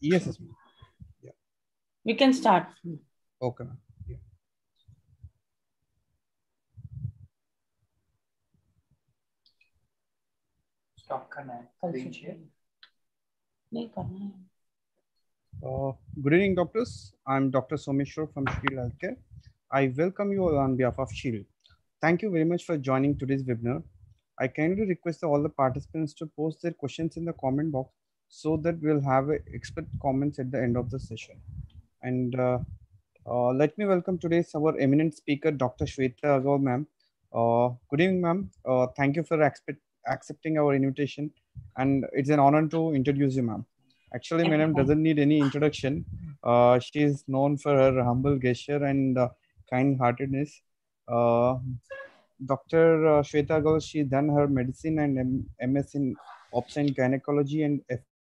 Yes, yes, ma'am. We can start. Okay, ma'am. Yeah. Stop करना है कल Screen से share. नहीं करना है Uh, good evening, doctors. I'm Dr. Someshwar from Shield Healthcare. I welcome you all on behalf of Shield. Thank you very much for joining today's webinar. I kindly request all the participants to post their questions in the comment box so that we'll have expert comments at the end of the session. And uh, uh, let me welcome today's our eminent speaker, Dr. Shweta Agarwal, ma'am. Uh, good evening, ma'am. Uh, thank you for expect, accepting our invitation. And it's an honor to introduce you, ma'am. Actually, madam doesn't need any introduction. Uh, she is known for her humble gesture and uh, kind-heartedness. Uh, Dr. uh, Shweta Agarwal, she done her medicine and M- MS in obstetrics and Gynecology and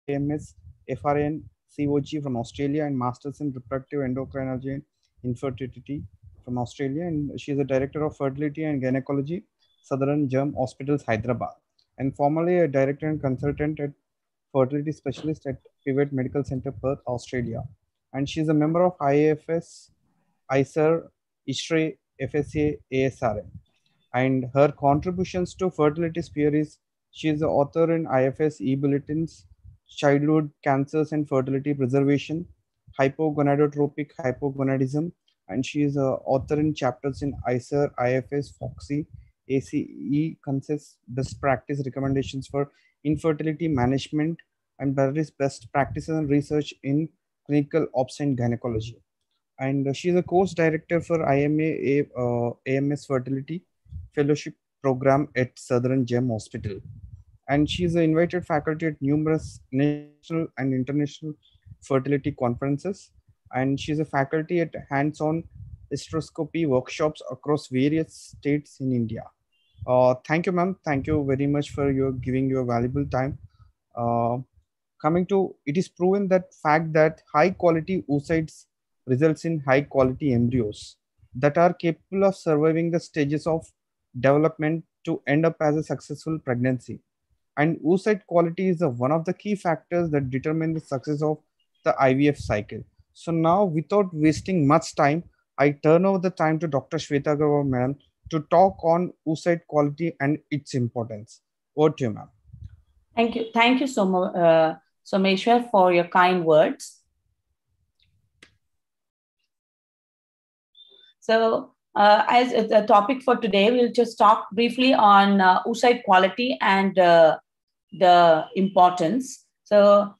FMS, FRN, COG from Australia and Masters in Reproductive Endocrinology and Infertility from Australia. And she is a Director of Fertility and Gynecology, Southern Gem Hospitals, Hyderabad. And formerly a Director and Consultant at fertility specialist at PIVET Medical Center, Perth, Australia. And she's a member of IAFS, ISAR, ISHRE, FSA, ASRM. And her contributions to fertility sphere is she is the author in IFS e-bulletins, childhood cancers and fertility preservation, hypogonadotropic hypogonadism, and she is a author in chapters in ISAR, IFS, FOGSI, ACE, consists best practice recommendations for infertility management and best practices and research in clinical ops and gynecology. And she is a course director for IMA uh, AMS Fertility Fellowship Program at Southern Gem Hospital. And she is an invited faculty at numerous national and international fertility conferences. And she's a faculty at hands-on hysteroscopy workshops across various states in India. Uh, thank you, ma'am. Thank you very much for your giving your valuable time. Uh, coming to, it is proven that fact that high quality oocytes results in high quality embryos that are capable of surviving the stages of development to end up as a successful pregnancy. And oocyte quality is the, one of the key factors that determine the success of the IVF cycle. So now, without wasting much time, I turn over the time to Dr. Shweta Agarwal, ma'am, to talk on oocyte quality and its importance. Over to you, ma'am. Thank you. Thank you so much, uh, Someshwar, for your kind words. So, uh, as the topic for today, we'll just talk briefly on uh, oocyte quality and uh, the importance. So,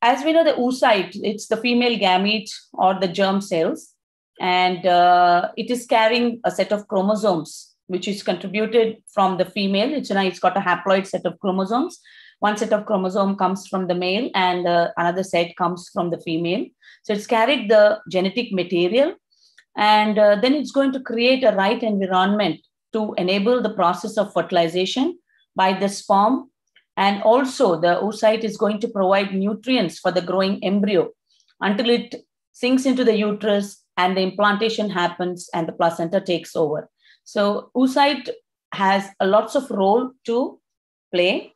as we know, the oocyte, it's the female gamete or the germ cells, and uh, it is carrying a set of chromosomes, which is contributed from the female. It's, you know, it's got a haploid set of chromosomes. One set of chromosome comes from the male, and uh, another set comes from the female. So it's carried the genetic material, and uh, then it's going to create a right environment to enable the process of fertilization by the sperm. And also the oocyte is going to provide nutrients for the growing embryo until it sinks into the uterus and the implantation happens and the placenta takes over. So oocyte has a lots of role to play.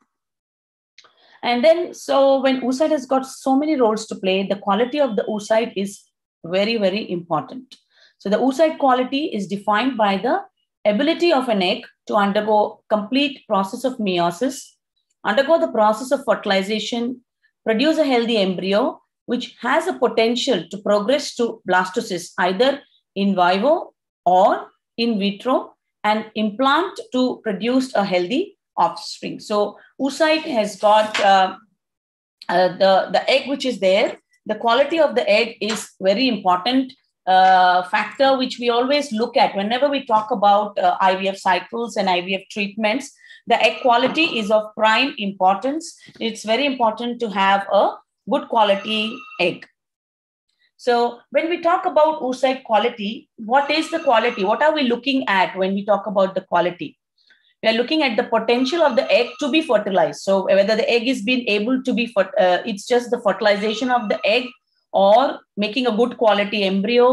And then so when oocyte has got so many roles to play the quality of the oocyte is very very important so the oocyte quality is defined by the ability of an egg to undergo complete process of meiosis undergo the process of fertilization, produce a healthy embryo, which has a potential to progress to blastocyst either in vivo or in vitro and implant to produce a healthy offspring. So oocyte has got uh, uh, the, the egg which is there. The quality of the egg is very important uh, factor which we always look at whenever we talk about uh, IVF cycles and IVF treatments the egg quality is of prime importance. It's very important to have a good quality egg. So when we talk about oocyte quality, what is the quality? What are we looking at when we talk about the quality? We are looking at the potential of the egg to be fertilized. So whether the egg is being able to be, uh, it's just the fertilization of the egg or making a good quality embryo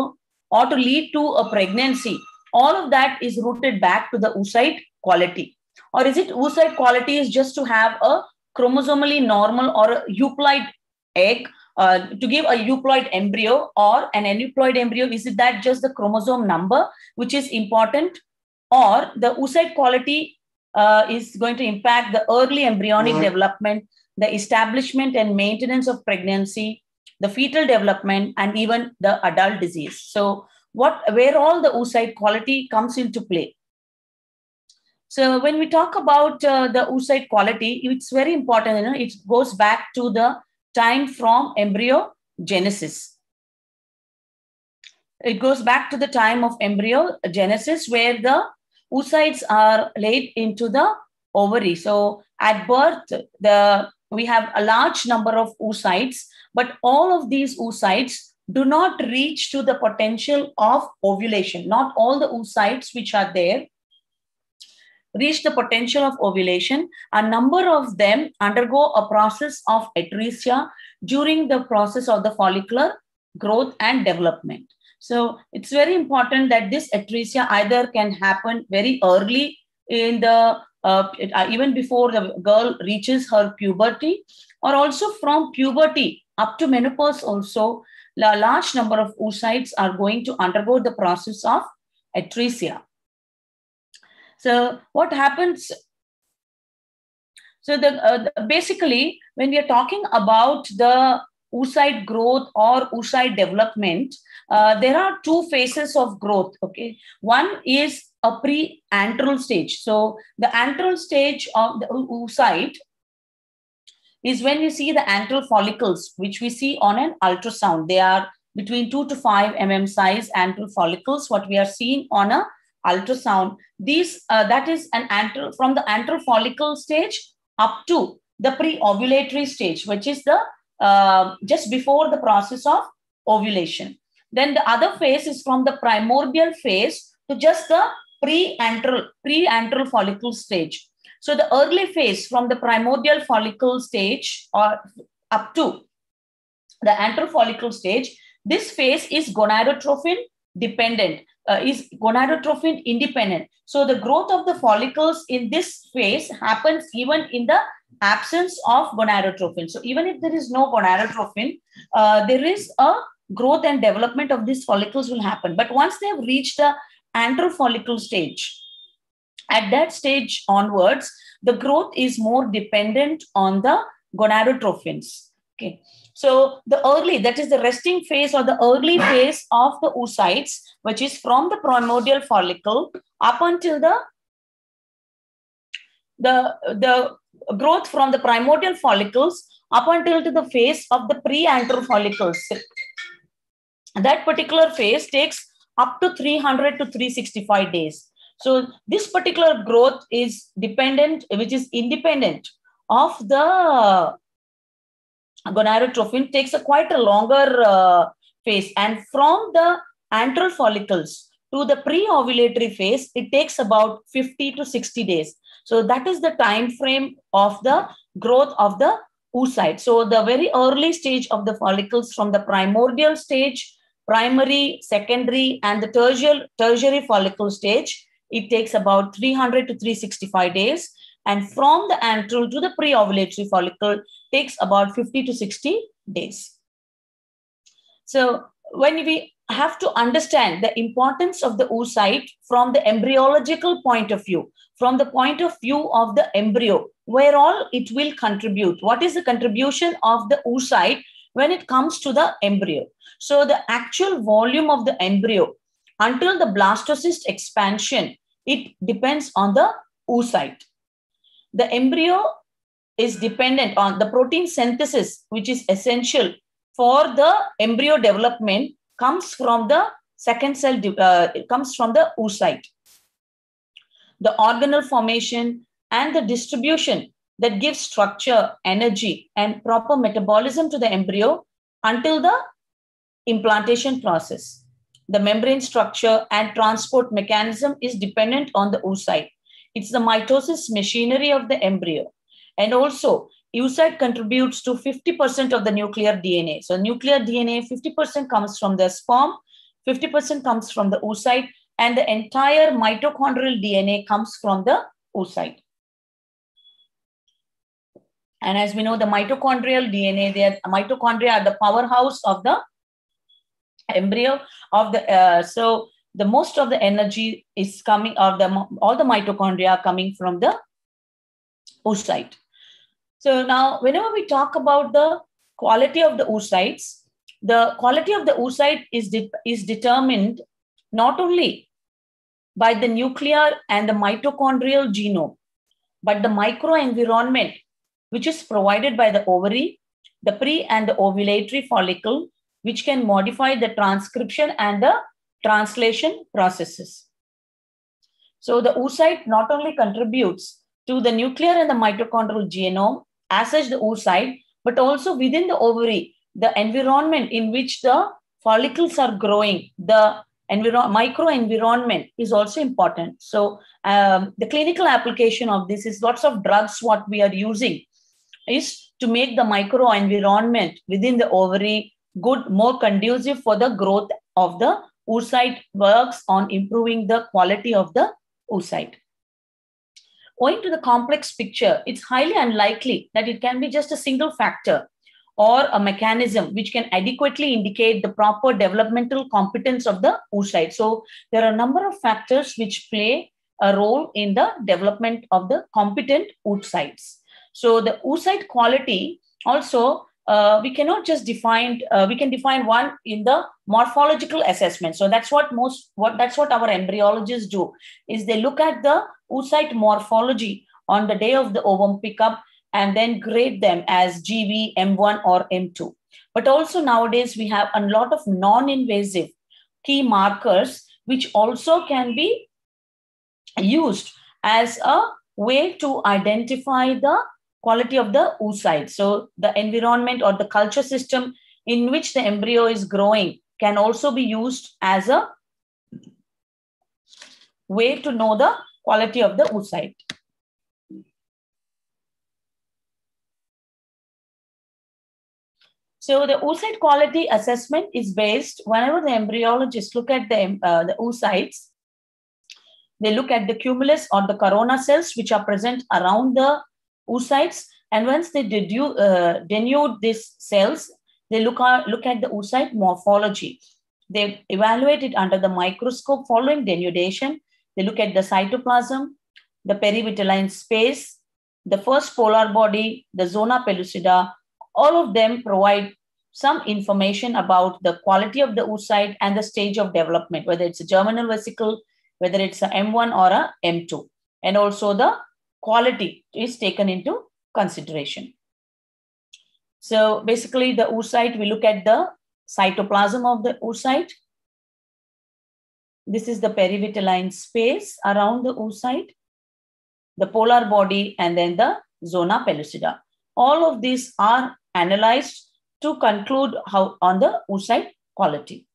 or to lead to a pregnancy. All of that is rooted back to the oocyte quality. Or is it oocyte quality is just to have a chromosomally normal or a euploid egg uh, to give a euploid embryo or an aneuploid embryo, is it that just the chromosome number which is important, or the oocyte quality uh, is going to impact the early embryonic development, the establishment and maintenance of pregnancy, the fetal development, and even the adult disease. So, what where all the oocyte quality comes into play. So, when we talk about uh, the oocyte quality, it's very important. You know, it goes back to the time from embryogenesis. It goes back to the time of embryogenesis where the oocytes are laid into the ovary. So at birth, the we have a large number of oocytes, but all of these oocytes do not reach to the potential of ovulation. Not all the oocytes which are there reach the potential of ovulation. A number of them undergo a process of atresia during the process of the follicular growth and development. So it's very important that this atresia either can happen very early in the uh, uh, even before the girl reaches her puberty, or also from puberty up to menopause. Also, a large number of oocytes are going to undergo the process of atresia. So what happens? So the, uh, the basically when we are talking about the oocyte growth or oocyte development, uh, there are two phases of growth. Okay, one is a pre-antral stage. So the antral stage of the oocyte is when you see the antral follicles, which we see on an ultrasound. They are between two to five mm size antral follicles. What we are seeing on a ultrasound, these uh, that is an antral from the antral follicle stage up to the pre-ovulatory stage, which is the uh, just before the process of ovulation. Then the other phase is from the primordial phase to just the pre-antral pre-antral follicle stage. So the early phase from the primordial follicle stage or up to the antral follicle stage, this phase is gonadotrophin dependent, uh, is gonadotrophin independent. So the growth of the follicles in this phase happens even in the absence of gonadotrophin. So even if there is no gonadotrophin, uh, there is a growth and development of these follicles will happen. But once they have reached the antral follicle stage, at that stage onwards, the growth is more dependent on the gonadotrophins. Okay. So the early, that is the resting phase or the early phase of the oocytes, which is from the primordial follicle up until the the, the growth from the primordial follicles up until to the phase of the pre-antral follicles. That particular phase takes up to 300 to 365 days. So this particular growth is dependent, which is independent of the gonadotrophin, takes a quite a longer uh, phase. And from the antral follicles to the pre-ovulatory phase, it takes about 50 to 60 days. So that is the time frame of the growth of the oocyte. So the very early stage of the follicles from the primordial stage, primary, secondary, and the tertiary, tertiary follicle stage, it takes about 300 to 365 days. And from the antral to the pre-ovulatory follicle takes about 50 to 60 days. So when we have to understand the importance of the oocyte from the embryological point of view, from the point of view of the embryo, where all it will contribute. What is the contribution of the oocyte when it comes to the embryo? So the actual volume of the embryo until the blastocyst expansion, it depends on the oocyte. The embryo is dependent on the protein synthesis, which is essential for the embryo development, comes from the second cell, uh, it comes from the oocyte. The organelle formation and the distribution that gives structure, energy, and proper metabolism to the embryo until the implantation process. The membrane structure and transport mechanism is dependent on the oocyte. It's the mitosis machinery of the embryo. And also, oocyte contributes to 50% of the nuclear DNA. So nuclear DNA, 50% comes from the sperm, 50% comes from the oocyte, and the entire mitochondrial DNA comes from the oocyte. And as we know, the mitochondrial DNA, they are, mitochondria are the powerhouse of the embryo of the, uh, so the most of the energy is coming, or the all the mitochondria are coming from the oocyte. So now, whenever we talk about the quality of the oocytes, the quality of the oocyte is, de- is determined not only by the nuclear and the mitochondrial genome, but the microenvironment, which is provided by the ovary, the pre and the ovulatory follicle, which can modify the transcription and the translation processes. So the oocyte not only contributes to the nuclear and the mitochondrial genome, as such the oocyte, but also within the ovary, the environment in which the follicles are growing, the enviro- micro environment is also important. So um, the clinical application of this is lots of drugs. What we are using is to make the micro environment within the ovary good, more conducive for the growth of the oocyte. Works on improving the quality of the oocyte. Owing to the complex picture, it's highly unlikely that it can be just a single factor or a mechanism which can adequately indicate the proper developmental competence of the oocyte. So there are a number of factors which play a role in the development of the competent oocytes. So the oocyte quality also uh, we cannot just define uh, we can define one in the morphological assessment. So that's what most what that's what our embryologists do is they look at the oocyte morphology on the day of the ovum pickup and then grade them as gv m1 or m2 but also nowadays we have a lot of non-invasive key markers which also can be used as a way to identify the quality of the oocyte. So the environment or the culture system in which the embryo is growing can also be used as a way to know the quality of the oocyte. So the oocyte quality assessment is based whenever the embryologists look at the, uh, the oocytes, they look at the cumulus or the corona cells which are present around the oocytes. And once they dedu- uh, denude these cells, they look at, look at the oocyte morphology. They evaluate it under the microscope following denudation. They look at the cytoplasm, the perivitelline space, the first polar body, the zona pellucida. All of them provide some information about the quality of the oocyte and the stage of development, whether it's a germinal vesicle, whether it's a M1 or a M2. And also the quality is taken into consideration. So basically the oocyte, we look at the cytoplasm of the oocyte. This is the perivitelline space around the oocyte, the polar body, and then the zona pellucida. All of these are analyzed to conclude how on the oocyte quality.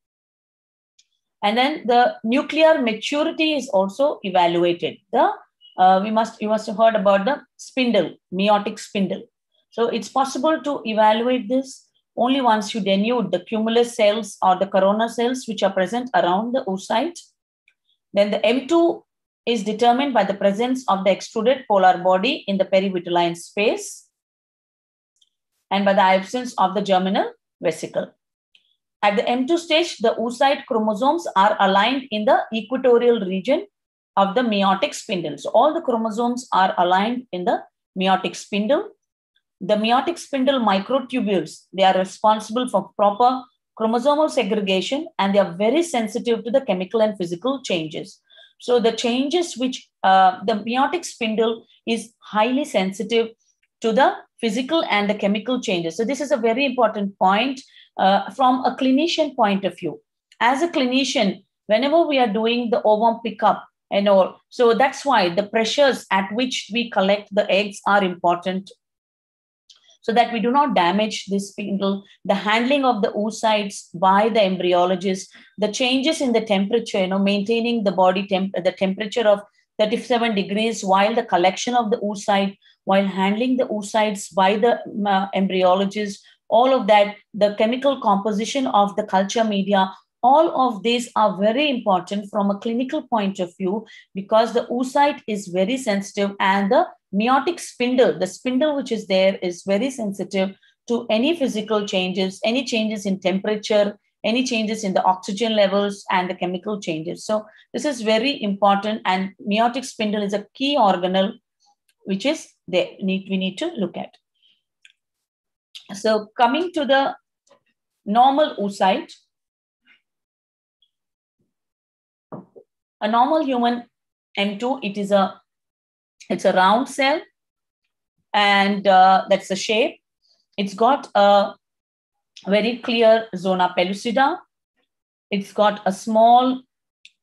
And then the nuclear maturity is also evaluated. The uh, we must you must have heard about the spindle, meiotic spindle. So it's possible to evaluate this only once you denude the cumulus cells or the corona cells which are present around the oocyte. Then the M2 is determined by the presence of the extruded polar body in the perivitelline space and by the absence of the germinal vesicle. At the M2 stage, the oocyte chromosomes are aligned in the equatorial region of the meiotic spindle. So all the chromosomes are aligned in the meiotic spindle. The meiotic spindle microtubules, they are responsible for proper chromosomal segregation and they are very sensitive to the chemical and physical changes. So the changes which uh, the meiotic spindle is highly sensitive to the physical and the chemical changes. So this is a very important point uh, from a clinician point of view. As a clinician, whenever we are doing the ovum pickup and all, so that's why the pressures at which we collect the eggs are important so that we do not damage this spindle, the handling of the oocytes by the embryologist, the changes in the temperature, you know, maintaining the body temp, the temperature of 37 degrees while the collection of the oocyte, while handling the oocytes by the uh, embryologist, all of that, the chemical composition of the culture media, all of these are very important from a clinical point of view because the oocyte is very sensitive and the meiotic spindle, the spindle which is there is very sensitive to any physical changes, any changes in temperature, any changes in the oxygen levels and the chemical changes. So this is very important and meiotic spindle is a key organelle which is they need we need to look at. So coming to the normal oocyte, a normal human M2, it is a it's a round cell, and uh, that's the shape. It's got a very clear zona pellucida. It's got a small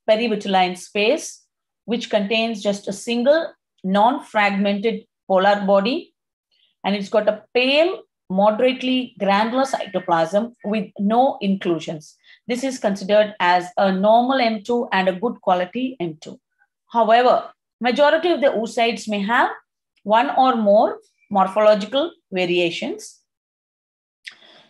perivitelline space, which contains just a single non-fragmented polar body. And it's got a pale, moderately granular cytoplasm with no inclusions. This is considered as a normal M2 and a good quality M2. However, majority of the oocytes may have one or more morphological variations.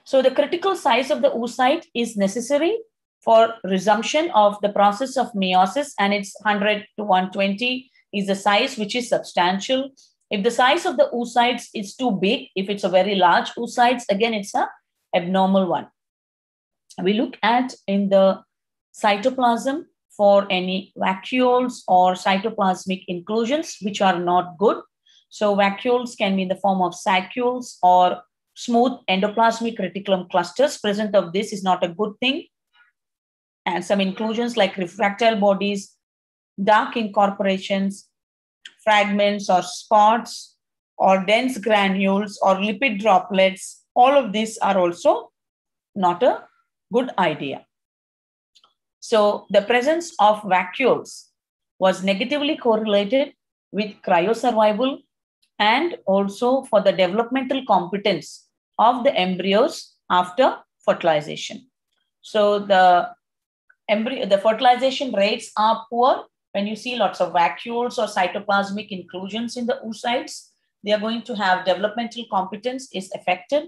So the critical size of the oocyte is necessary for resumption of the process of meiosis and it's 100 to 120 is the size which is substantial. If the size of the oocytes is too big, if it's a very large oocytes, again, it's a abnormal one. We look at in the cytoplasm for any vacuoles or cytoplasmic inclusions, which are not good. So vacuoles can be in the form of saccules or smooth endoplasmic reticulum clusters. Present of this is not a good thing. And some inclusions like refractile bodies, dark incorporations, fragments or spots, or dense granules or lipid droplets, all of these are also not a good idea. So the presence of vacuoles was negatively correlated with cryosurvival and also for the developmental competence of the embryos after fertilization. So the embryo, the fertilization rates are poor when you see lots of vacuoles or cytoplasmic inclusions in the oocytes. They are going to have developmental competence is affected.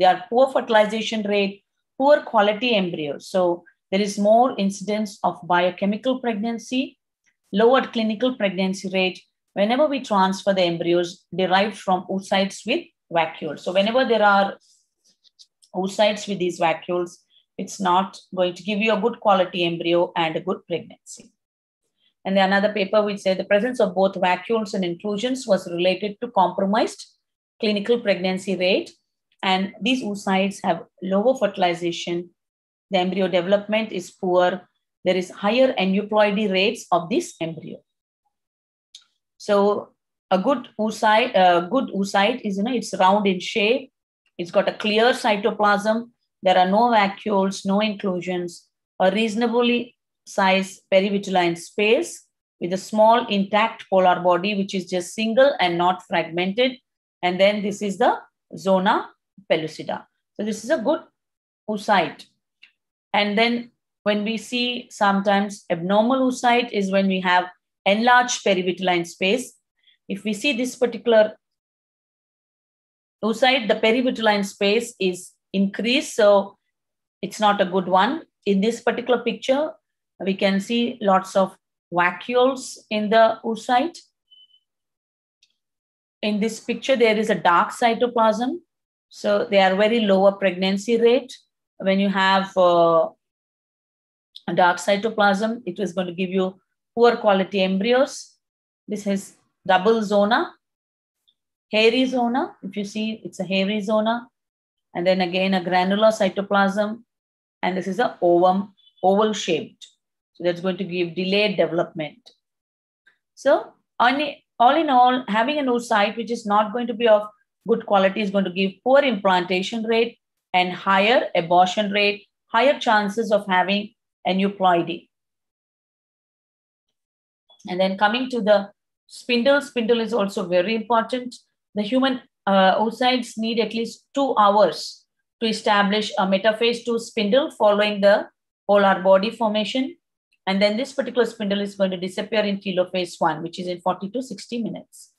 They are poor fertilization rate, poor quality embryos. So there is more incidence of biochemical pregnancy, lowered clinical pregnancy rate whenever we transfer the embryos derived from oocytes with vacuoles. So whenever there are oocytes with these vacuoles, it's not going to give you a good quality embryo and a good pregnancy. And another paper which said the presence of both vacuoles and inclusions was related to compromised clinical pregnancy rate. And these oocytes have lower fertilization the embryo development is poor, there is higher aneuploidy rates of this embryo. So a good oocyte, a good oocyte is, you know, it's round in shape. It's got a clear cytoplasm. There are no vacuoles, no inclusions, a reasonably sized perivitelline space with a small intact polar body, which is just single and not fragmented. And then this is the zona pellucida. So this is a good oocyte. And then when we see sometimes abnormal oocyte is when we have enlarged perivitelline space. If we see this particular oocyte, the perivitelline space is increased, so it's not a good one. In this particular picture, we can see lots of vacuoles in the oocyte. In this picture, there is a dark cytoplasm. So they are very lower pregnancy rate when you have uh, a dark cytoplasm, it is going to give you poor quality embryos. This is double zona, hairy zona. If you see, it's a hairy zona. And then again, a granular cytoplasm. And this is a ovum, oval shaped. That's going to give delayed development. So all in all, having a oocyte which is not going to be of good quality is going to give poor implantation rate and higher abortion rate, higher chances of having aneuploidy. And then coming to the spindle, spindle is also very important. The human uh, oocytes need at least two hours to establish a metaphase 2 spindle following the polar body formation. And then this particular spindle is going to disappear in telophase 1, which is in 40 to 60 minutes.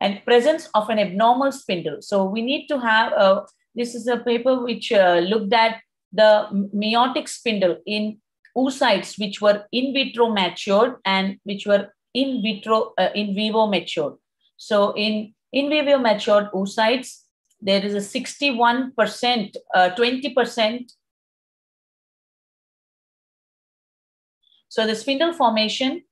And presence of an abnormal spindle. So we need to have a this is a paper which uh, looked at the meiotic spindle in oocytes which were in vitro matured and which were in vitro uh, in vivo matured. So in in vivo matured oocytes, there is a 61%, uh, 20%. So the spindle formation,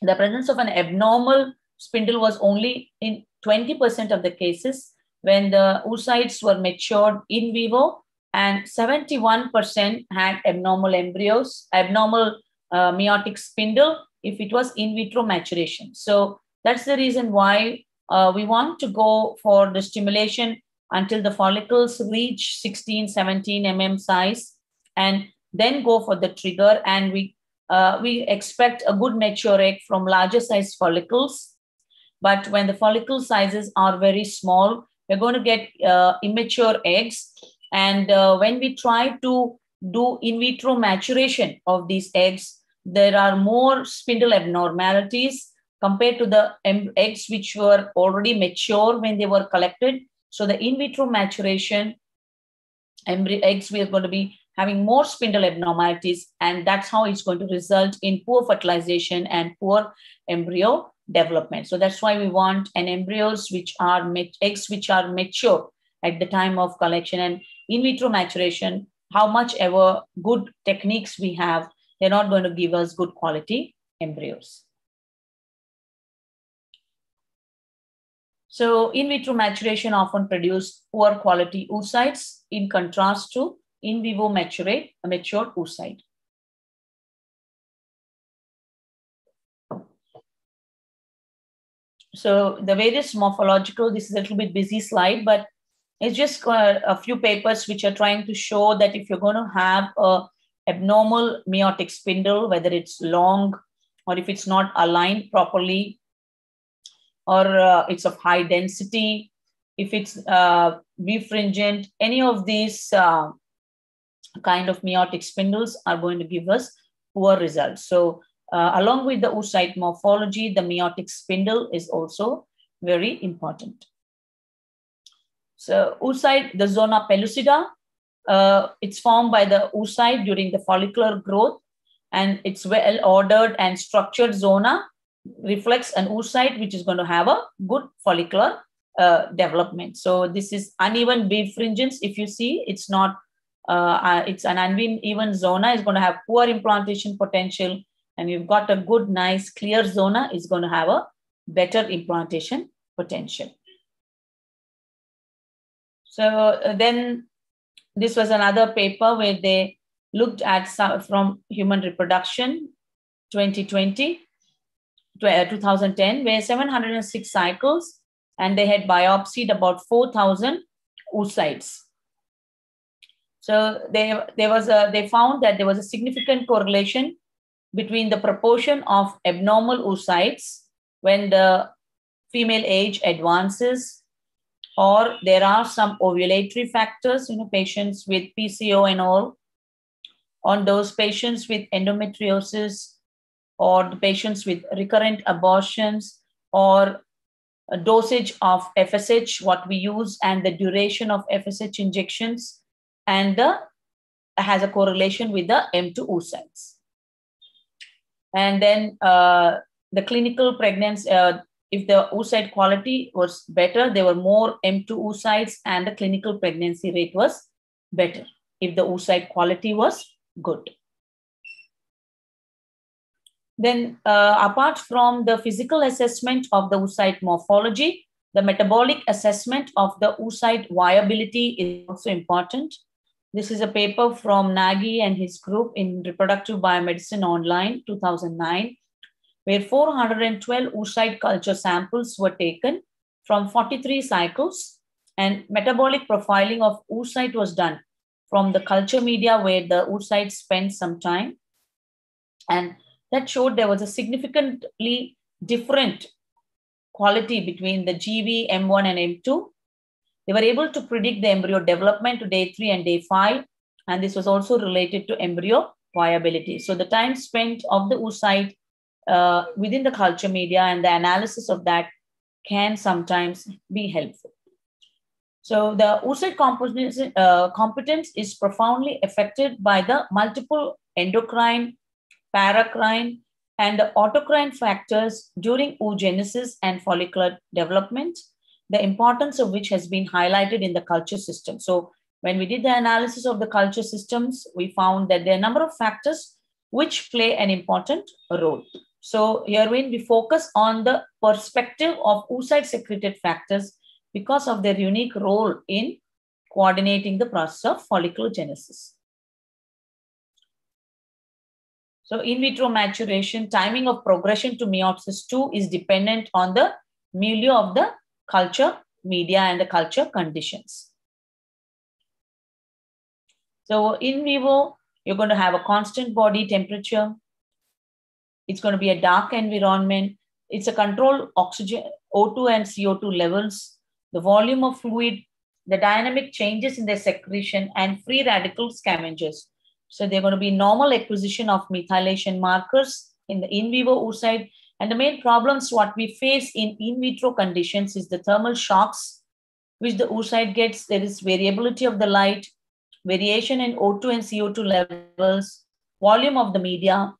the presence of an abnormal spindle was only in 20% of the cases when the oocytes were matured in vivo and 71% had abnormal embryos, abnormal uh, meiotic spindle if it was in vitro maturation. So that's the reason why uh, we want to go for the stimulation until the follicles reach 16, 17 mm size and then go for the trigger. And we, uh, we expect a good mature egg from larger size follicles. But when the follicle sizes are very small, we're going to get uh, immature eggs. And uh, when we try to do in vitro maturation of these eggs, there are more spindle abnormalities compared to the eggs which were already mature when they were collected. So the in vitro maturation eggs we are going to be having more spindle abnormalities, and that's how it's going to result in poor fertilization and poor embryo development. So that's why we want an embryos which are eggs which are mature at the time of collection and in vitro maturation. How much ever good techniques we have, they're not going to give us good quality embryos. So in vitro maturation often produce poor quality oocytes in contrast to in vivo maturate, matured oocyte. So the various morphological, this is a little bit busy slide, but it's just a few papers which are trying to show that if you're going to have a abnormal meiotic spindle, whether it's long or if it's not aligned properly, or uh, it's of high density, if it's uh, any of these uh, kind of meiotic spindles are going to give us poor results. So uh, along with the oocyte morphology, the meiotic spindle is also very important. So oocyte, the zona pellucida, uh, it's formed by the oocyte during the follicular growth and it's well ordered and structured zona reflects an oocyte which is going to have a good follicular uh, development. So this is uneven birefringence. If you see, it's not, uh, it's an uneven even zona. is going to have poor implantation potential. And you've got a good, nice, clear zona is going to have a better implantation potential. So uh, then this was another paper where they looked at some, from human reproduction 2020 2010, uh, where 706 cycles and they had biopsied about 4,000 oocytes. So they, there was a, they found that there was a significant correlation between the proportion of abnormal oocytes when the female age advances, or there are some ovulatory factors, you know, patients with PCO and all, on those patients with endometriosis, or the patients with recurrent abortions or dosage of FSH, what we use, and the duration of FSH injections, and the has a correlation with the M2 oocytes. And then uh, the clinical pregnancy, uh, if the oocyte quality was better, there were more M2 oocytes, and the clinical pregnancy rate was better if the oocyte quality was good. Then, uh, apart from the physical assessment of the oocyte morphology, the metabolic assessment of the oocyte viability is also important. This is a paper from Nagy and his group in Reproductive Biomedicine Online 2009, where 412 oocyte culture samples were taken from 43 cycles, and metabolic profiling of oocyte was done from the culture media where the oocyte spent some time. And that showed there was a significantly different quality between the GV, M1, and M2. They were able to predict the embryo development to day three and day five, and this was also related to embryo viability. So the time spent of the oocyte uh, within the culture media and the analysis of that can sometimes be helpful. So the oocyte competence, uh, competence is profoundly affected by the multiple endocrine paracrine, and the autocrine factors during oogenesis and follicular development, the importance of which has been highlighted in the culture system. So when we did the analysis of the culture systems, we found that there are a number of factors which play an important role. So herein we focus on the perspective of oocyte secreted factors because of their unique role in coordinating the process of folliculogenesis. So in vitro maturation, timing of progression to meiosis 2 is dependent on the milieu of the culture media and the culture conditions. So in vivo, you're going to have a constant body temperature. It's going to be a dark environment. It's a controlled oxygen, O2 and CO2 levels, the volume of fluid, the dynamic changes in their secretion, and free radical scavengers. So they're going to be normal acquisition of methylation markers in the in vivo oocyte. And the main problems what we face in in vitro conditions is the thermal shocks, which the oocyte gets. There is variability of the light, variation in O2 and CO2 levels, volume of the media,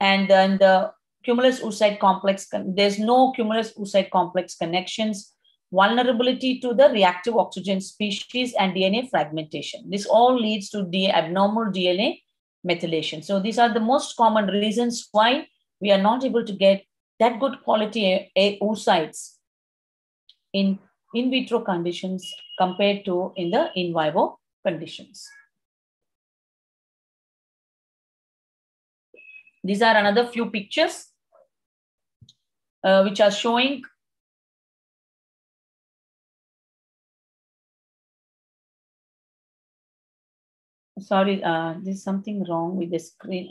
and then the cumulus oocyte complex. There's no cumulus oocyte complex connections, vulnerability to the reactive oxygen species and DNA fragmentation. This all leads to the abnormal DNA methylation. So these are the most common reasons why we are not able to get that good quality oocytes in in vitro conditions compared to in the in vivo conditions. These are another few pictures uh, which are showing sorry, uh, there's something wrong with the screen.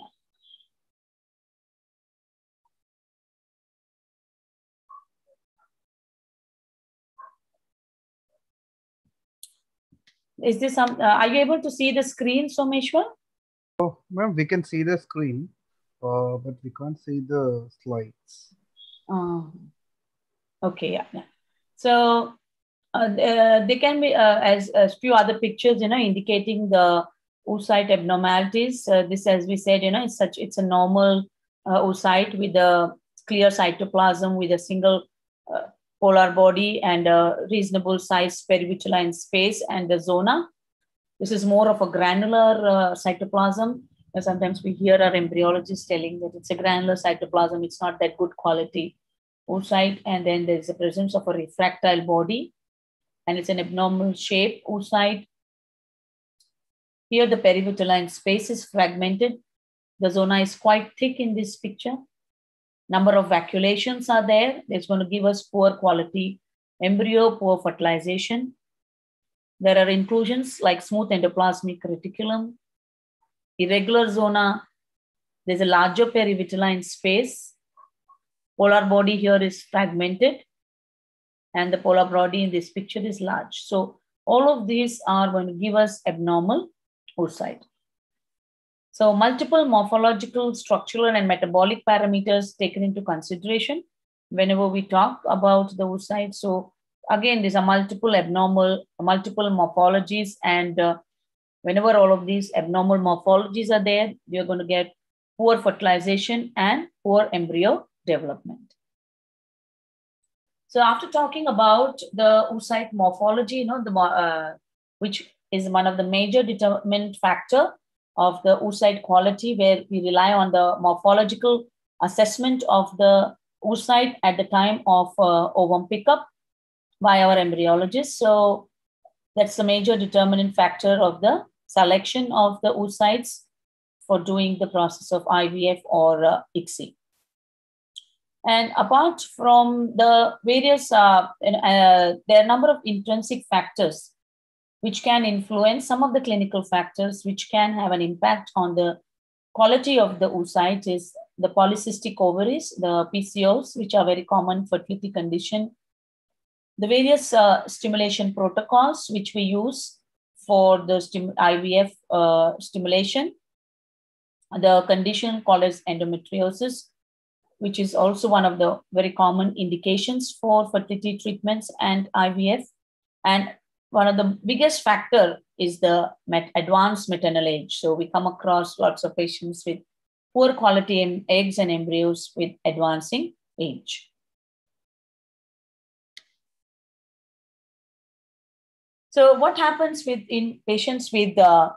Is this some, uh, are you able to see the screen, Someshwar? Oh, ma'am, we can see the screen, uh, but we can't see the slides. Uh, okay, yeah. yeah. So uh, they can be, uh, as a few other pictures, you know, indicating the oocyte abnormalities. Uh, this, as we said, you know, it's such, it's a normal uh, oocyte with a clear cytoplasm with a single uh, polar body and a reasonable size perivitrilline space and the zona. This is more of a granular uh, cytoplasm. And sometimes we hear our embryologists telling that it's a granular cytoplasm. It's not that good quality oocyte. And then there's the presence of a refractile body and it's an abnormal shape oocyte. Here the perivitrilline space is fragmented. The zona is quite thick in this picture. Number of vacuolations are there. It's going to give us poor quality embryo, poor fertilization. There are inclusions like smooth endoplasmic reticulum, irregular zona. There's a larger perivitrilline space. Polar body here is fragmented and the polar body in this picture is large. So all of these are going to give us abnormal oocyte. So multiple morphological, structural, and metabolic parameters taken into consideration whenever we talk about the oocyte. So again, these are multiple abnormal, multiple morphologies, and uh, whenever all of these abnormal morphologies are there, you're going to get poor fertilization and poor embryo development. So after talking about the oocyte morphology, you know, the uh, which is one of the major determinant factor of the oocyte quality, where we rely on the morphological assessment of the oocyte at the time of uh, ovum pickup by our embryologist. So that's the major determinant factor of the selection of the oocytes for doing the process of IVF or uh, ICSI. And apart from the various, uh, uh, there are a number of intrinsic factors which can influence some of the clinical factors which can have an impact on the quality of the oocyte is the polycystic ovaries, the PCOS, which are very common fertility condition, the various uh, stimulation protocols which we use for the IVF uh, stimulation, the condition called as endometriosis, which is also one of the very common indications for fertility treatments and IVF. And one of the biggest factor is the met- advanced maternal age. So we come across lots of patients with poor quality in eggs and embryos with advancing age. So what happens with in patients with uh,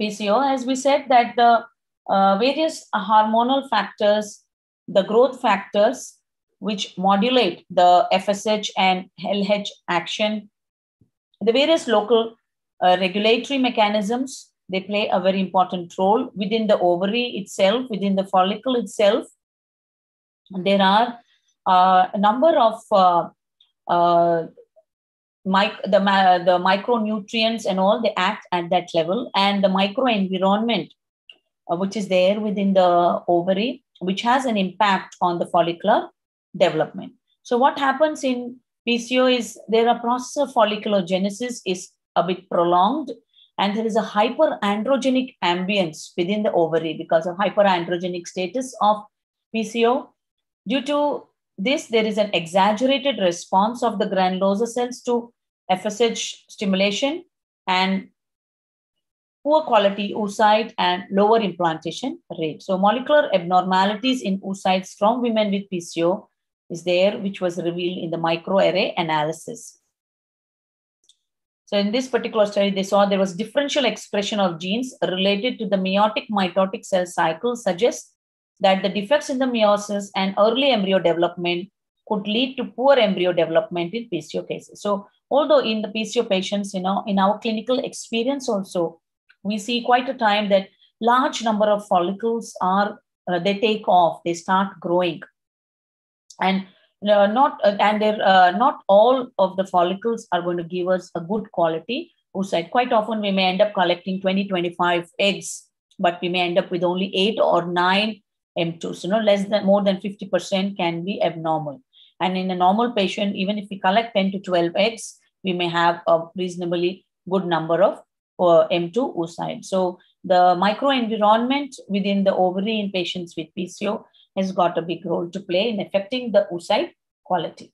PCO? As we said that the uh, various hormonal factors, the growth factors, which modulate the FSH and LH action, the various local uh, regulatory mechanisms, they play a very important role within the ovary itself, within the follicle itself. There are uh, a number of uh, uh, mic- the, the micronutrients and all, they act at that level. And the microenvironment, uh, which is there within the ovary, which has an impact on the follicular development. So what happens in PCO is there a process of folliculogenesis is a bit prolonged and there is a hyperandrogenic ambience within the ovary because of hyperandrogenic status of PCO. Due to this, there is an exaggerated response of the granulosa cells to FSH stimulation and poor quality oocyte and lower implantation rate. So molecular abnormalities in oocytes from women with PCO is there, which was revealed in the microarray analysis. So in this particular study, they saw there was differential expression of genes related to the meiotic mitotic cell cycle suggests that the defects in the meiosis and early embryo development could lead to poor embryo development in PCO cases. So although in the PCO patients, you know, in our clinical experience also, we see quite a time that large number of follicles are, uh, they take off, they start growing and uh, not uh, and there uh, not all of the follicles are going to give us a good quality. Oocyte quite often we may end up collecting 20 25 eggs but we may end up with only 8 or 9 m2s you know less than more than 50% can be abnormal. And in a normal patient even if we collect 10 to 12 eggs we may have a reasonably good number of uh, m2 oocyte so the microenvironment within the ovary in patients with pco has got a big role to play in affecting the oocyte quality.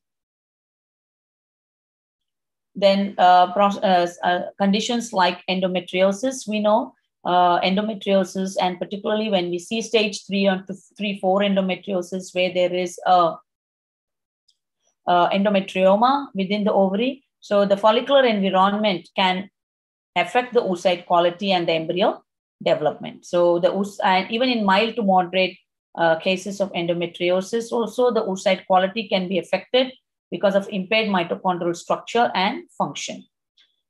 Then uh, uh, uh, conditions like endometriosis, we know uh, endometriosis, and particularly when we see stage three or three, four endometriosis, where there is a endometrioma within the ovary. So the follicular environment can affect the oocyte quality and the embryo development. So the and even in mild to moderate uh, cases of endometriosis. Also, the oocyte quality can be affected because of impaired mitochondrial structure and function.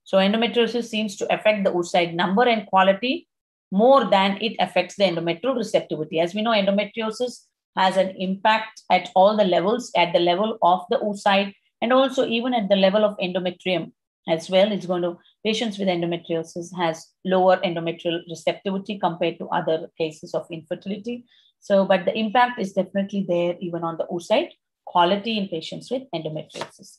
So, endometriosis seems to affect the oocyte number and quality more than it affects the endometrial receptivity. As we know, endometriosis has an impact at all the levels, at the level of the oocyte, and also even at the level of endometrium as well. It's going to patients with endometriosis has lower endometrial receptivity compared to other cases of infertility. So, but the impact is definitely there even on the oocyte quality in patients with endometriosis.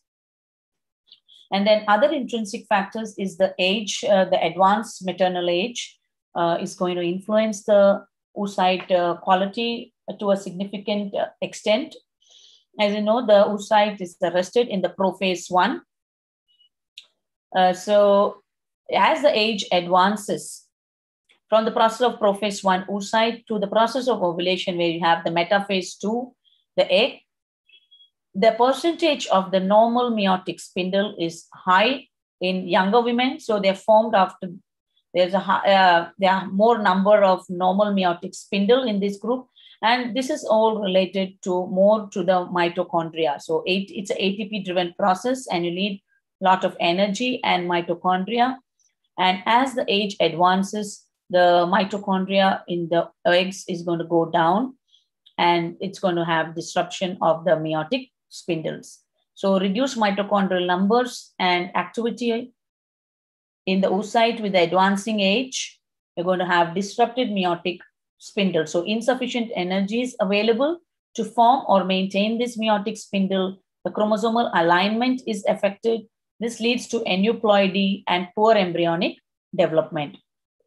And then other intrinsic factors is the age, uh, the advanced maternal age uh, is going to influence the oocyte uh, quality to a significant uh, extent. As you know, the oocyte is arrested in the prophase one. Uh, so as the age advances, from the process of prophase 1 oocyte to the process of ovulation where you have the metaphase 2, the egg, the percentage of the normal meiotic spindle is high in younger women. So they're formed after there's a uh, there are more number of normal meiotic spindle in this group, and this is all related to more to the mitochondria. So it, it's an ATP driven process, and you need a lot of energy and mitochondria. And as the age advances, the mitochondria in the eggs is going to go down and it's going to have disruption of the meiotic spindles. So reduced mitochondrial numbers and activity in the oocyte with the advancing age, you're going to have disrupted meiotic spindle. So insufficient energy is available to form or maintain this meiotic spindle. The chromosomal alignment is affected. This leads to aneuploidy and poor embryonic development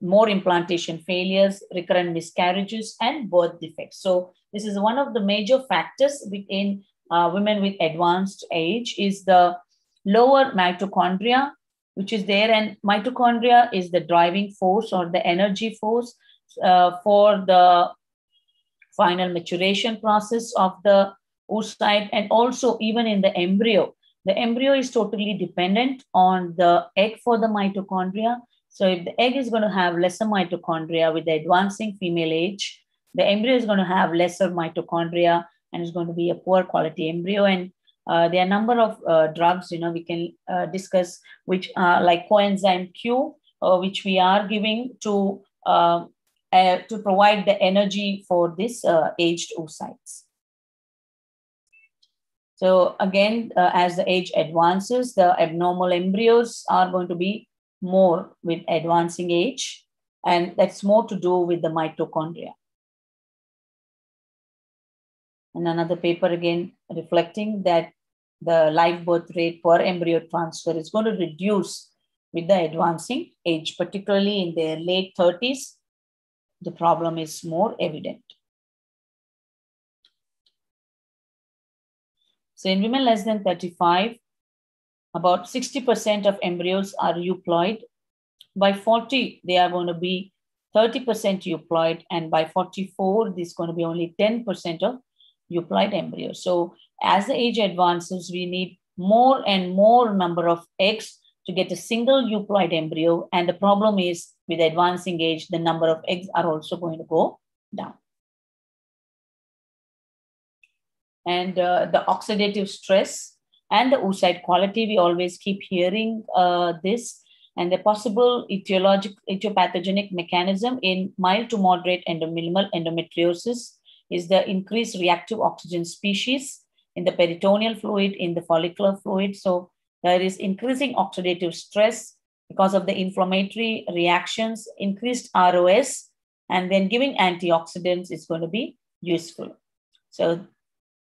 more implantation failures, recurrent miscarriages, and birth defects. So this is one of the major factors within uh, women with advanced age is the lower mitochondria, which is there. And mitochondria is the driving force or the energy force uh, for the final maturation process of the oocyte and also even in the embryo. The embryo is totally dependent on the egg for the mitochondria. So if the egg is going to have lesser mitochondria with the advancing female age, the embryo is going to have lesser mitochondria and it's going to be a poor quality embryo. And uh, there are a number of uh, drugs, you know, we can uh, discuss, which are like coenzyme Q, uh, which we are giving to uh, uh, to provide the energy for this aged oocytes. So again, as the age advances, the abnormal embryos are going to be more with advancing age, and that's more to do with the mitochondria. And another paper again reflecting that the live birth rate per embryo transfer is going to reduce with the advancing age, particularly in their late 30s. The problem is more evident. So in women less than 35, about 60% of embryos are euploid. By 40, they are going to be 30% euploid, and by 44, this is going to be only 10% of euploid embryos. So as the age advances, we need more and more number of eggs to get a single euploid embryo. And the problem is with advancing age, the number of eggs are also going to go down. And uh, the oxidative stress and the oocyte quality, we always keep hearing uh, this. And the possible etiologic, etiologic mechanism in mild to moderate endominimal endometriosis is the increased reactive oxygen species in the peritoneal fluid, in the follicular fluid. So there is increasing oxidative stress because of the inflammatory reactions, increased ROS, and then giving antioxidants is going to be useful. So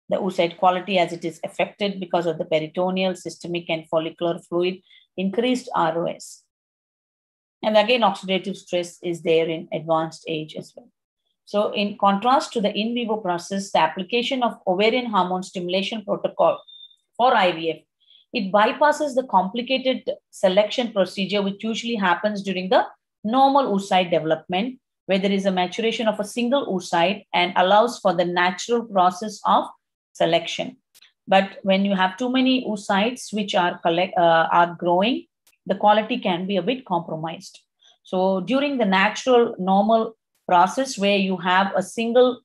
the oocyte quality as it is affected because of the peritoneal, systemic, and follicular fluid, increased ROS. And again, oxidative stress is there in advanced age as well. So in contrast to the in vivo process, the application of ovarian hormone stimulation protocol for IVF, it bypasses the complicated selection procedure, which usually happens during the normal oocyte development, where there is a maturation of a single oocyte and allows for the natural process of selection. But when you have too many oocytes which are, collect, uh, are growing, the quality can be a bit compromised. So during the natural normal process where you have a single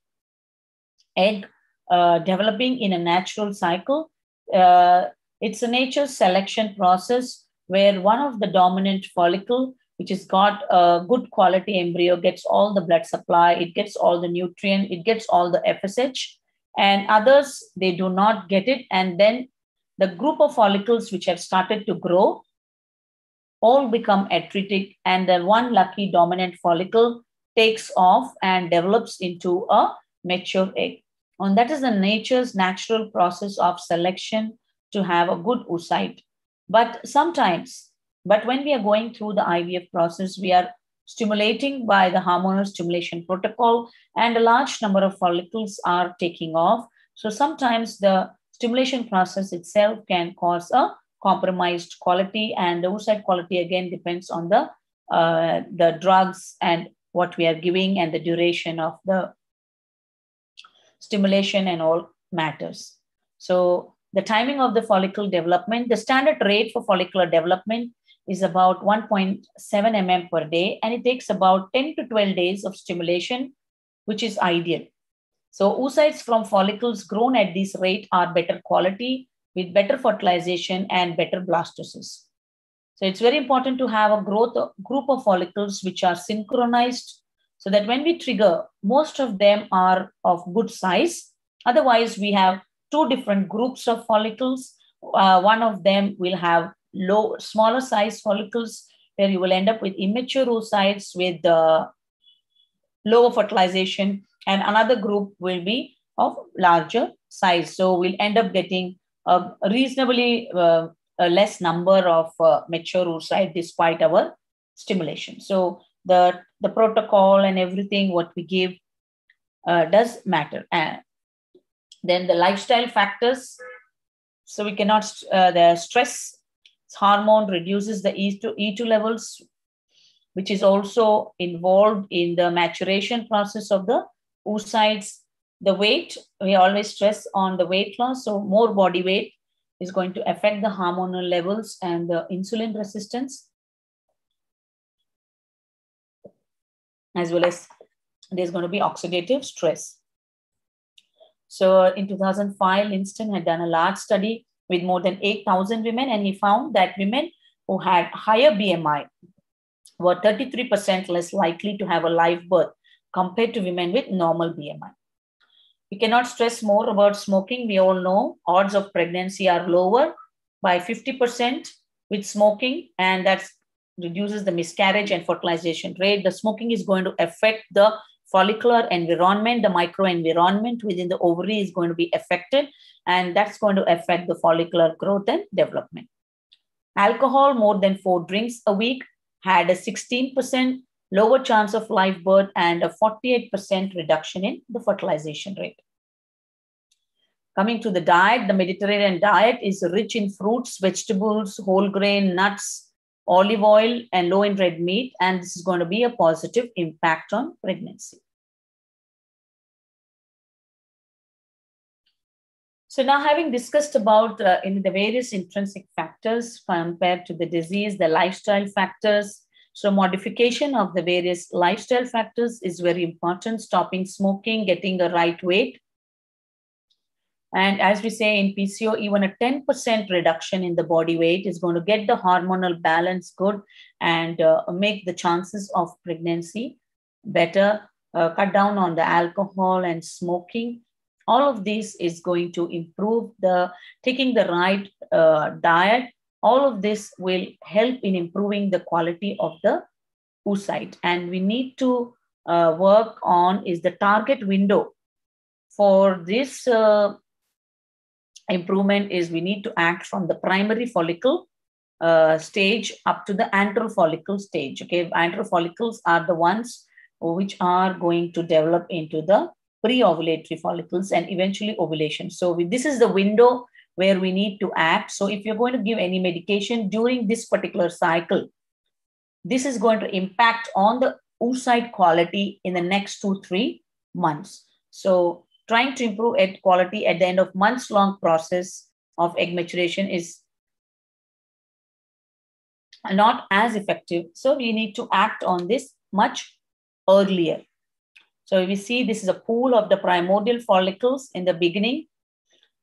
egg uh, developing in a natural cycle. Uh, it's a nature selection process where one of the dominant follicle, which has got a good quality embryo, gets all the blood supply, it gets all the nutrient, it gets all the FSH, and others, they do not get it. And then the group of follicles which have started to grow all become atretic, and the one lucky dominant follicle takes off and develops into a mature egg. And that is the nature's natural process of selection to have a good oocyte. But sometimes, but when we are going through the IVF process, we are stimulating by the hormonal stimulation protocol, and a large number of follicles are taking off. So sometimes the stimulation process itself can cause a compromised quality, and the oocyte quality again depends on the uh, the drugs and what we are giving and the duration of the stimulation and all matters. So the timing of the follicle development, the standard rate for follicular development is about 1.7 mm per day, and it takes about 10 to 12 days of stimulation, which is ideal. So oocytes from follicles grown at this rate are better quality with better fertilization and better blastocysts. So it's very important to have a growth group of follicles which are synchronized so that when we trigger, most of them are of good size. Otherwise, we have two different groups of follicles. Uh, one of them will have low, smaller size follicles where you will end up with immature oocytes with the lower fertilization, and another group will be of larger size. So we'll end up getting a reasonably uh, a less number of uh, mature oocyte despite our stimulation. So the, the protocol and everything, what we give uh, does matter. And then the lifestyle factors. So we cannot, uh, the stress hormone reduces the E2, E2 levels, which is also involved in the maturation process of the oocytes. The weight, we always stress on the weight loss. So more body weight is going to affect the hormonal levels and the insulin resistance. As well as there's going to be oxidative stress. So in 2005, Lintsen had done a large study with more than 8,000 women, and he found that women who had higher BMI were 33% less likely to have a live birth compared to women with normal BMI. We cannot stress more about smoking. We all know odds of pregnancy are lower by 50% with smoking, and that reduces the miscarriage and fertilization rate. The smoking is going to affect the follicular environment, the microenvironment within the ovary is going to be affected, and that's going to affect the follicular growth and development. Alcohol, more than four drinks a week, had a 16% lower chance of live birth and a 48% reduction in the fertilization rate. Coming to the diet, the Mediterranean diet is rich in fruits, vegetables, whole grain, nuts, olive oil, and low in red meat, and this is going to be a positive impact on pregnancy. So now having discussed about uh, in the various intrinsic factors compared to the disease, the lifestyle factors, so modification of the various lifestyle factors is very important, stopping smoking, getting the right weight. And as we say in PCO, even a 10% reduction in the body weight is going to get the hormonal balance good and uh, make the chances of pregnancy better, uh, cut down on the alcohol and smoking, all of this is going to improve the taking the right uh, diet. All of this will help in improving the quality of the oocyte and we need to uh, work on is the target window. For this uh, improvement is we need to act from the primary follicle uh, stage up to the antral follicle stage. Okay antral follicles are the ones which are going to develop into the pre-ovulatory follicles and eventually ovulation. So we, this is the window where we need to act. So if you're going to give any medication during this particular cycle, this is going to impact on the oocyte quality in the next two, three months. So trying to improve egg quality at the end of months long process of egg maturation is not as effective. So we need to act on this much earlier. So we see this is a pool of the primordial follicles in the beginning.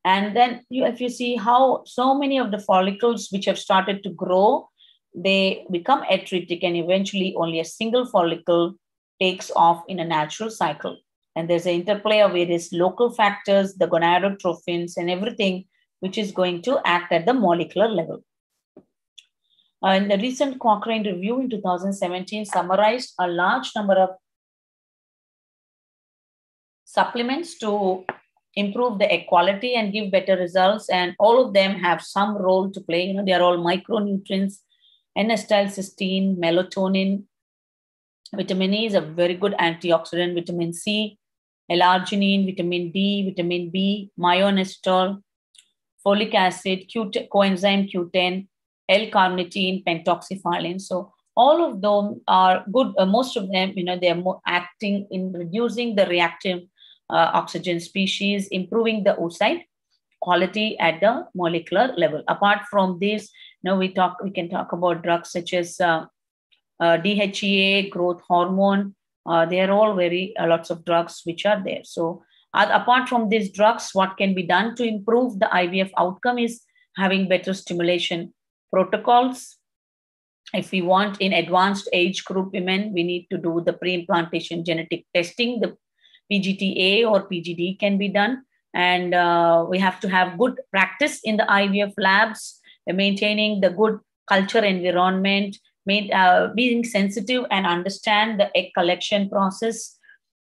And then you, if you see how so many of the follicles which have started to grow, they become atretic and eventually only a single follicle takes off in a natural cycle. And there's an interplay of various local factors, the gonadotrophins and everything, which is going to act at the molecular level. Uh, in the recent Cochrane review in 2017 summarized a large number of supplements to improve the quality and give better results. And all of them have some role to play. You know, they are all micronutrients, N-acetylcysteine, melatonin. Vitamin E is a very good antioxidant. Vitamin C, L-arginine, vitamin D, vitamin B, myoinositol, folic acid, Q10, coenzyme Q10, L-carnitine, pentoxifylline. So all of them are good. Uh, most of them, you know, they are more acting in reducing the reactive oxygen species, improving the oocyte quality at the molecular level. Apart from this, now we talk, we can talk about drugs such as uh, uh, DHEA, growth hormone. Uh, they are all very uh, lots of drugs which are there. So apart from these drugs, what can be done to improve the IVF outcome is having better stimulation protocols. If we want in advanced age group women, we need to do the pre-implantation genetic testing, the PGTA or PGD can be done. And uh, we have to have good practice in the IVF labs, maintaining the good culture environment, made, uh, being sensitive and understand the egg collection process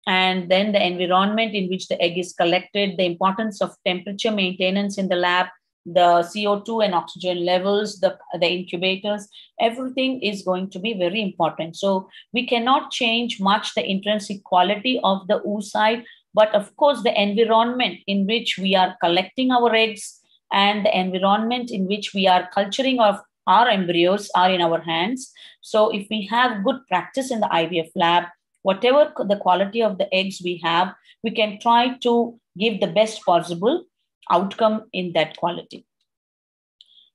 and then the environment in which the egg is collected, the importance of temperature maintenance in the lab, the CO2 and oxygen levels, the, the incubators, everything is going to be very important. So we cannot change much the intrinsic quality of the oocyte, but of course the environment in which we are collecting our eggs and the environment in which we are culturing of our embryos are in our hands. So if we have good practice in the IVF lab, whatever the quality of the eggs we have, we can try to give the best possible outcome in that quality.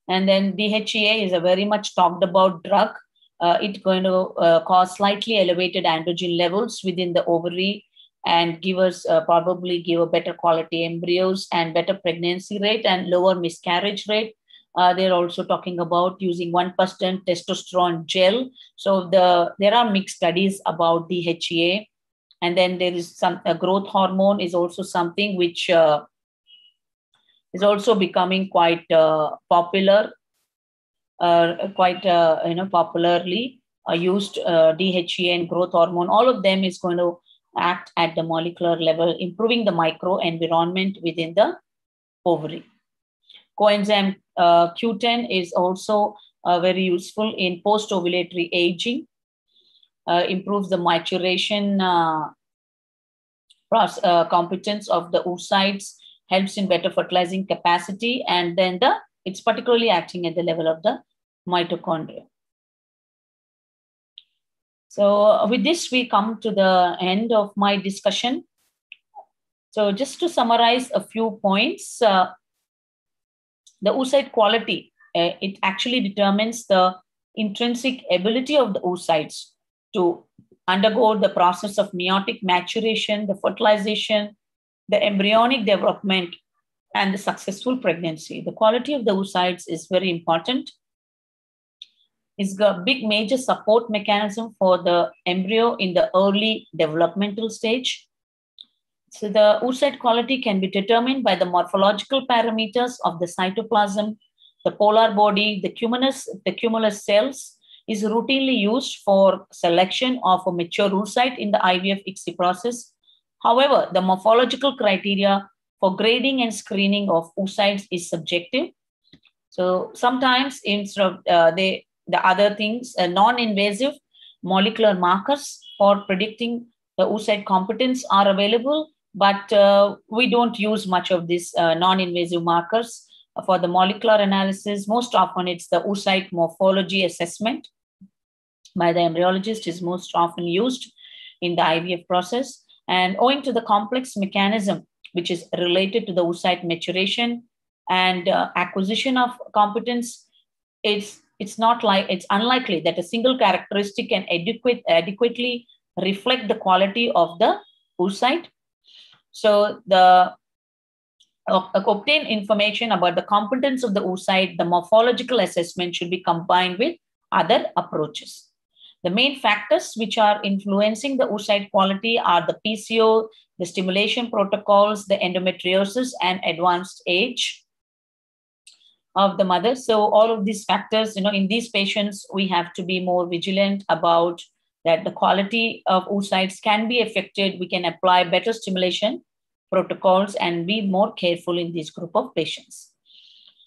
And then DHEA is a very much talked about drug. Uh, it's going to uh, cause slightly elevated androgen levels within the ovary and give us uh, probably give a better quality embryos and better pregnancy rate and lower miscarriage rate. Uh, they're also talking about using 1% testosterone gel. So the there are mixed studies about DHEA. And then there is some growth hormone is also something which uh, is also becoming quite uh, popular, uh, quite uh, you know popularly used. DHEA and growth hormone, all of them is going to act at the molecular level, improving the micro environment within the ovary. Coenzyme uh, Q10 is also uh, very useful in post-ovulatory aging, uh, improves the maturation process, competence of the oocytes, helps in better fertilizing capacity, and then the it's particularly acting at the level of the mitochondria. So with this, we come to the end of my discussion. So just to summarize a few points, uh, the oocyte quality, uh, it actually determines the intrinsic ability of the oocytes to undergo the process of meiotic maturation, the fertilization, the embryonic development, and the successful pregnancy. The quality of the oocytes is very important. It's a big major support mechanism for the embryo in the early developmental stage. So the oocyte quality can be determined by the morphological parameters of the cytoplasm, the polar body, the cumulus, the cumulus cells is routinely used for selection of a mature oocyte in the IVF ICSI process However, the morphological criteria for grading and screening of oocytes is subjective. So sometimes instead of uh, the other things, uh, non-invasive molecular markers for predicting the oocyte competence are available, but uh, we don't use much of these uh, non-invasive markers for the molecular analysis. Most often it's the oocyte morphology assessment by the embryologist is most often used in the IVF process. And owing to the complex mechanism, which is related to the oocyte maturation and uh, acquisition of competence, it's it's not like it's unlikely that a single characteristic can adequate, adequately reflect the quality of the oocyte. So the uh, obtain information about the competence of the oocyte, the morphological assessment should be combined with other approaches. The main factors which are influencing the oocyte quality are the PCO, the stimulation protocols, the endometriosis, and advanced age of the mother. So all of these factors, you know, in these patients, we have to be more vigilant about that the quality of oocytes can be affected. We can apply better stimulation protocols and be more careful in this group of patients.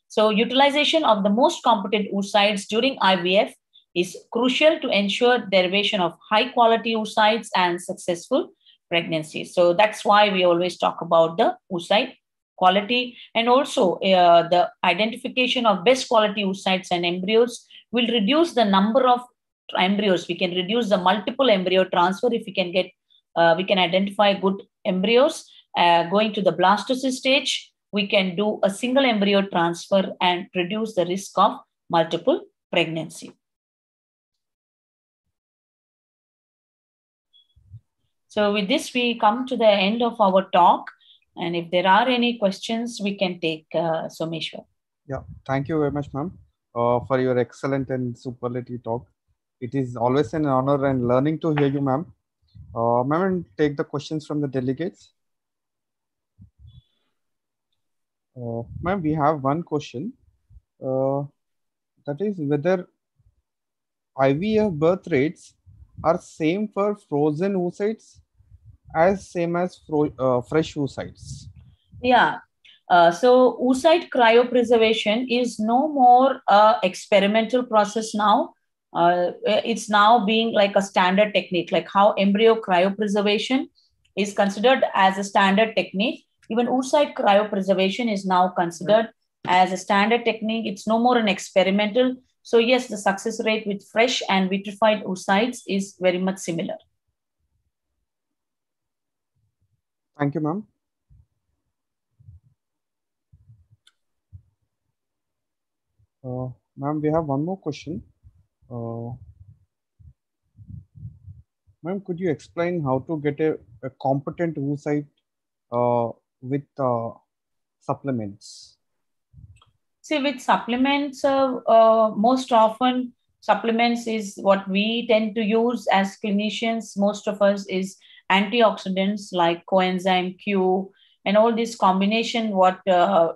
So utilization of the most competent oocytes during IVF is crucial to ensure derivation of high quality oocytes and successful pregnancies. So that's why we always talk about the oocyte quality and also uh, the identification of best quality oocytes and embryos will reduce the number of embryos. We can reduce the multiple embryo transfer if we can get, uh, we can identify good embryos. Uh, going to the blastocyst stage, we can do a single embryo transfer and reduce the risk of multiple pregnancy. So with this, we come to the end of our talk. And if there are any questions, we can take uh, Someshwar. Yeah, thank you very much, ma'am, uh, for your excellent and superlative talk. It is always an honor and learning to hear you, ma'am. Uh, ma'am, take the questions from the delegates. Uh, ma'am, we have one question. Uh, that is whether IVF birth rates are same for frozen oocytes as same as fro- uh, fresh oocytes? Yeah. Uh, so oocyte cryopreservation is no more a experimental process now. Uh, it's now being like a standard technique, like how embryo cryopreservation is considered as a standard technique. Even oocyte cryopreservation is now considered as a standard technique. It's no more an experimental. So yes, the success rate with fresh and vitrified oocytes is very much similar. Thank you, ma'am. Uh, ma'am, we have one more question. Uh, ma'am, could you explain how to get a, a competent oocyte uh, with uh, supplements? See, with supplements, uh, uh, most often supplements is what we tend to use as clinicians. Most of us is antioxidants like coenzyme Q and all this combination what uh,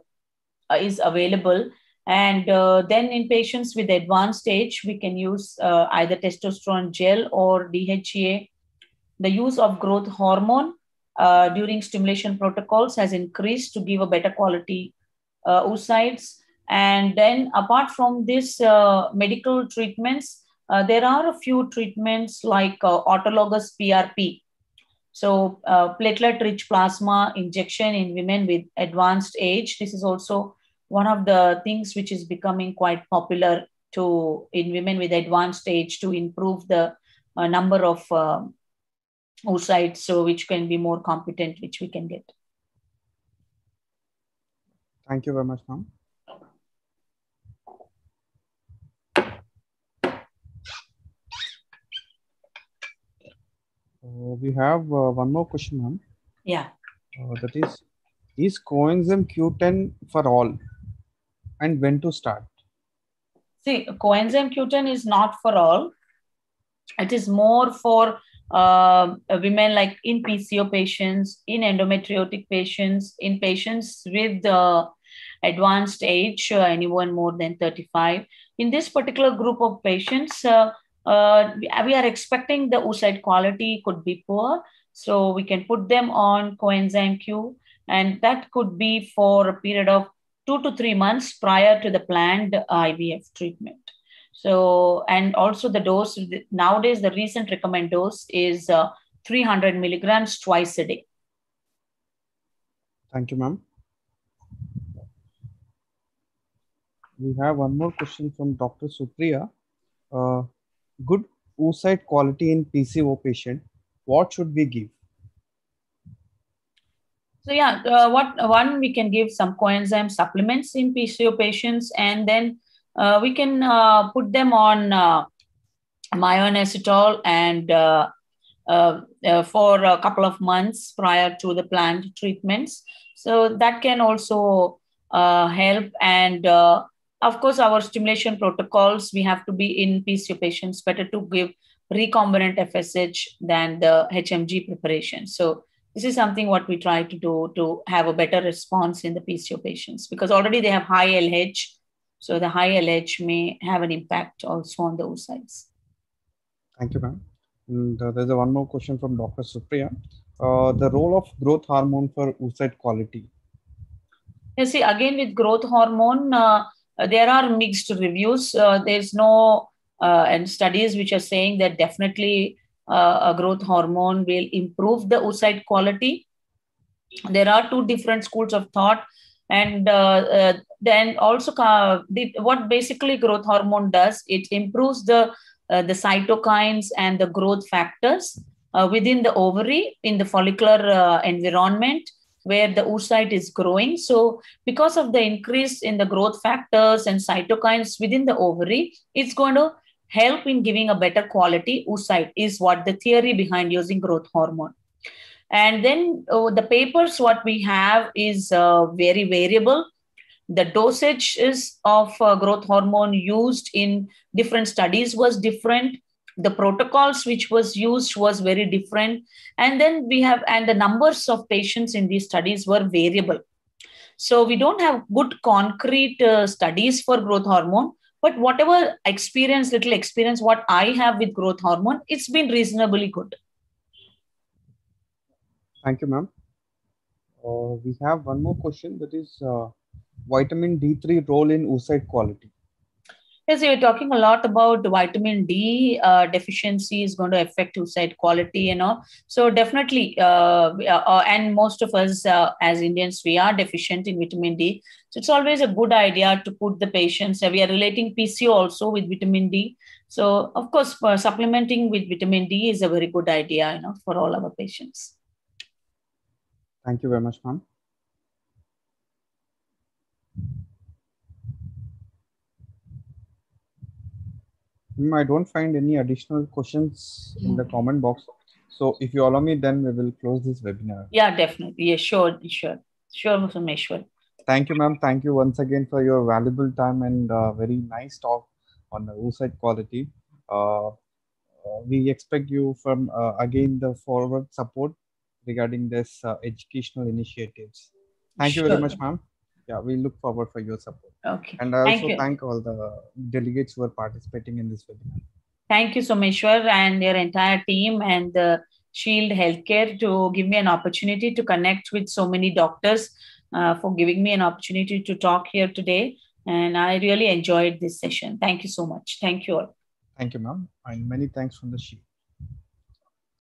is available. And uh, then in patients with advanced stage, we can use uh, either testosterone gel or DHEA. The use of growth hormone uh, during stimulation protocols has increased to give a better quality oocytes. And then apart from this uh, medical treatments, uh, there are a few treatments like autologous PRP. So platelet-rich plasma injection in women with advanced age. This is also one of the things which is becoming quite popular to in women with advanced age to improve the uh, number of uh, oocytes so which can be more competent which we can get thank you very much ma'am we have uh, one more question ma'am yeah uh, that is is coenzyme q10 for all and when to start? See, coenzyme Q10 is not for all. It is more for uh, women like in PCO patients, in endometriotic patients, in patients with uh, advanced age, uh, anyone more than 35. In this particular group of patients, uh, we are expecting the oocyte quality could be poor. So we can put them on coenzyme Q, and that could be for a period of two to three months prior to the planned IVF treatment. So, and also the dose nowadays, the recent recommend dose is uh, 300 milligrams twice a day. Thank you, ma'am. We have one more question from Dr. Supriya. Uh, good oocyte quality in PCO patient. What should we give? So yeah, uh, what one we can give some coenzyme supplements in PCO patients, and then uh, we can uh, put them on uh, and uh, uh, for a couple of months prior to the planned treatments. So that can also help. And of course, our stimulation protocols we have to be in PCO patients better to give recombinant FSH than the HMG preparation. So this is something what we try to do to have a better response in the PCO patients because already they have high LH. So the high LH may have an impact also on the oocytes. Thank you, ma'am. And uh, there's a one more question from Dr. Supriya. Uh, the role of growth hormone for oocyte quality. You see, again with growth hormone, uh, there are mixed reviews. Uh, there's no uh, and studies which are saying that definitely uh, a growth hormone will improve the oocyte quality. There are two different schools of thought. And uh, uh, then also, the, what basically growth hormone does, it improves the, the cytokines and the growth factors within the ovary in the follicular environment where the oocyte is growing. So, because of the increase in the growth factors and cytokines within the ovary, it's going to help in giving a better quality oocyte is what the theory behind using growth hormone. And then uh, the papers what we have is uh, very variable. The dosage is of uh, growth hormone used in different studies was different the protocols which was used was very different and then we have and the numbers of patients in these studies were variable so we don't have good concrete uh, studies for growth hormone but whatever experience, little experience, what I have with growth hormone, it's been reasonably good. Thank you, ma'am. Uh, we have one more question that is uh, vitamin D3 role in oocyte quality. Yes, you're talking a lot about vitamin D uh, deficiency is going to affect oocyte quality, you know. So definitely, uh, uh, and most of us uh, as Indians, we are deficient in vitamin D. So it's always a good idea to put the patients. Uh, we are relating PCO also with vitamin D. So of course, supplementing with vitamin D is a very good idea, you know, for all our patients. Thank you very much, ma'am. I don't find any additional questions in the comment box. So if you allow me, then we will close this webinar. Yeah, definitely. Yeah, sure, sure. Sure, Someshwar. Thank you, ma'am. Thank you once again for your valuable time and uh, very nice talk on the oocyte quality. Uh, uh, we expect you from uh, again the forward support regarding this uh, educational initiatives. Thank you very much, ma'am. Yeah, we look forward for your support. Okay. And I Thank also you. thank all the delegates who are participating in this webinar. Thank you, Someshwar, and your entire team and the Shield Healthcare to give me an opportunity to connect with so many doctors uh, for giving me an opportunity to talk here today. And I really enjoyed this session. Thank you so much. Thank you all. Thank you, ma'am. And many thanks from the sheet.